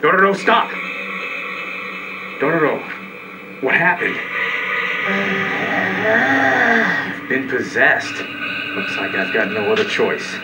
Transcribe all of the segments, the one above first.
Dororo, stop! Dororo, what happened? You've been possessed. Looks like I've got no other choice.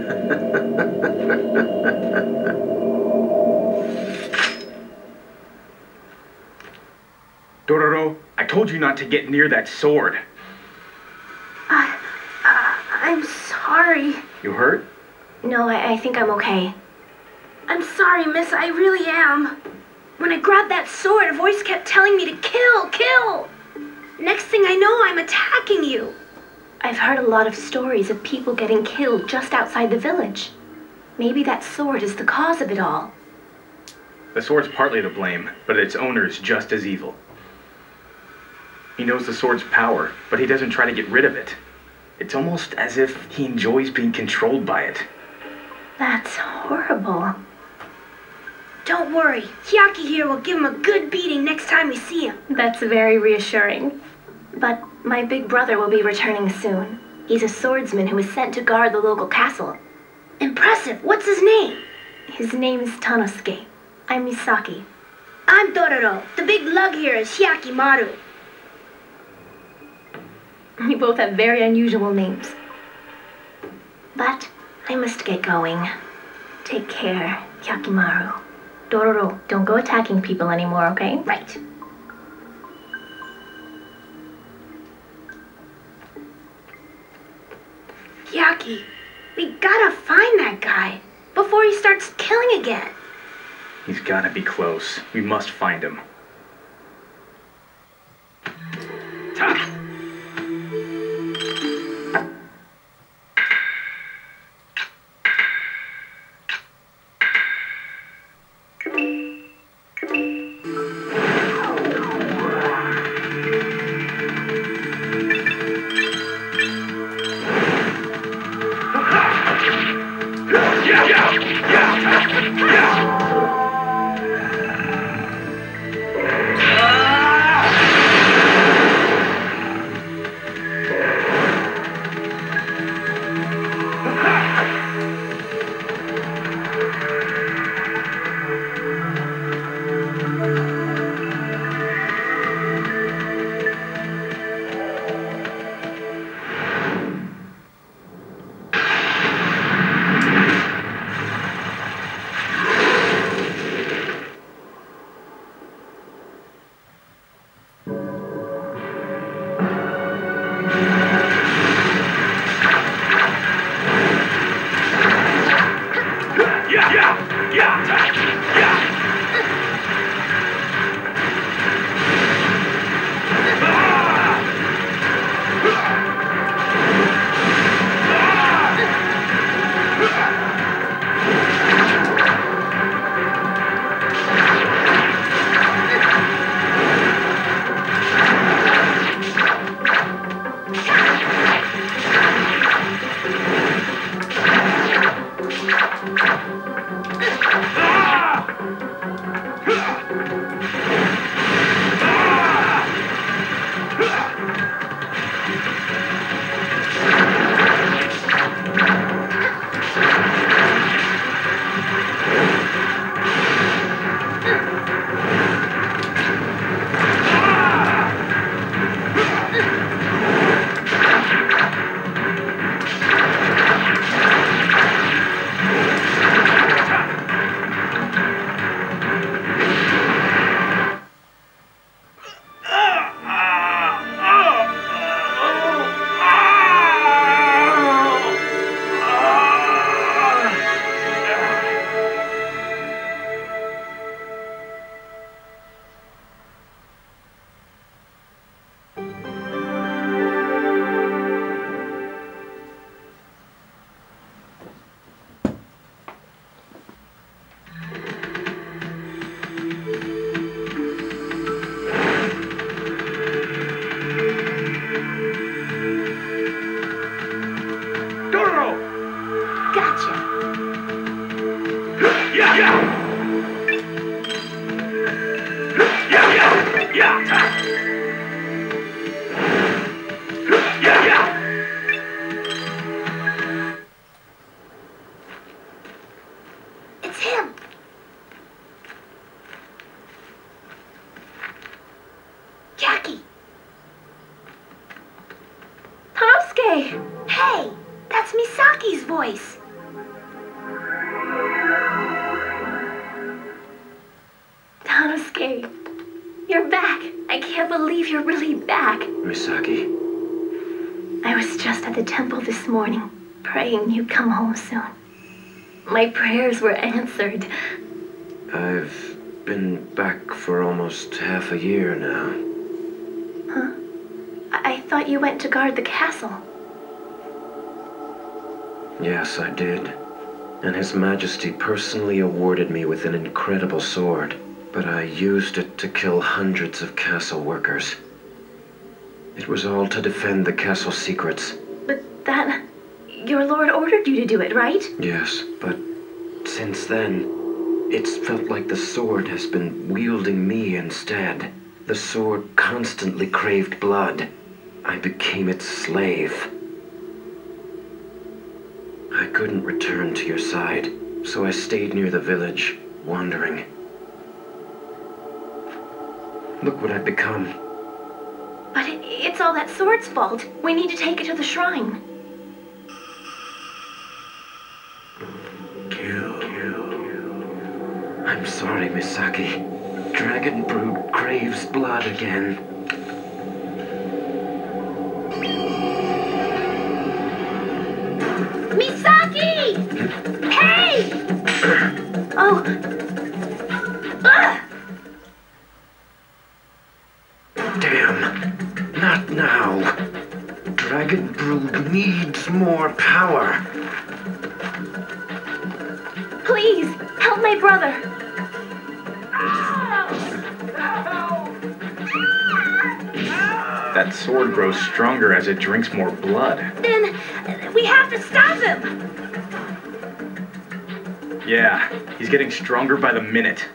Dororo, I told you not to get near that sword. I, uh, I'm sorry. You hurt? No, I, I think I'm okay. I'm sorry, miss. I really am. When I grabbed that sword, a voice kept telling me to kill, kill. Next thing I know, I'm attacking you. I've heard a lot of stories of people getting killed just outside the village. Maybe that sword is the cause of it all. The sword's partly to blame, but its owner is just as evil. He knows the sword's power, but he doesn't try to get rid of it. It's almost as if he enjoys being controlled by it. That's horrible. Don't worry. Hyaki here will give him a good beating next time we see him. That's very reassuring. But my big brother will be returning soon. He's a swordsman who was sent to guard the local castle. Impressive. What's his name? His name is Tanosuke. I'm Misaki. I'm Dororo. The big lug here is Hyakimaru. You both have very unusual names. But I must get going. Take care, Hyakimaru. Dororo, don't go attacking people anymore, okay? Right. Yaki, we gotta find that guy before he starts killing again. He's gotta be close. We must find him. Voice. Tanosuke, you're back. I can't believe you're really back. Misaki. I was just at the temple this morning, praying you'd come home soon. My prayers were answered. I've been back for almost half a year now. Huh? I, I thought you went to guard the castle. Yes, I did. And His Majesty personally awarded me with an incredible sword. But I used it to kill hundreds of castle workers. It was all to defend the castle secrets. But that... Your lord ordered you to do it, right? Yes, but since then, it's felt like the sword has been wielding me instead. The sword constantly craved blood. I became its slave. I couldn't return to your side, so I stayed near the village, wandering. Look what I've become. But it, it's all that sword's fault. We need to take it to the shrine. Kill. Kill. I'm sorry, Misaki. Dragon Brood craves blood again. More power. Please, help my brother. That sword grows stronger as it drinks more blood. Then we have to stop him. Yeah, he's getting stronger by the minute.